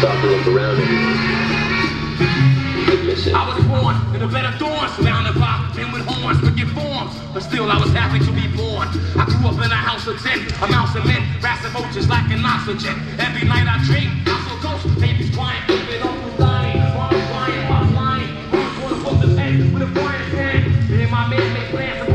Stop to look around at I was born in a bed of thorns, surrounded by men with horns, wicked forms. But still, I was happy to be born. I grew up in a house of ten, mouse of men, rats and roaches lacking oxygen. Every night I dream, I feel ghosts, babies crying, even uncles dying, crying, crying, I'm lying. Who's going to the pain with a frying pan? Me and my man make plans.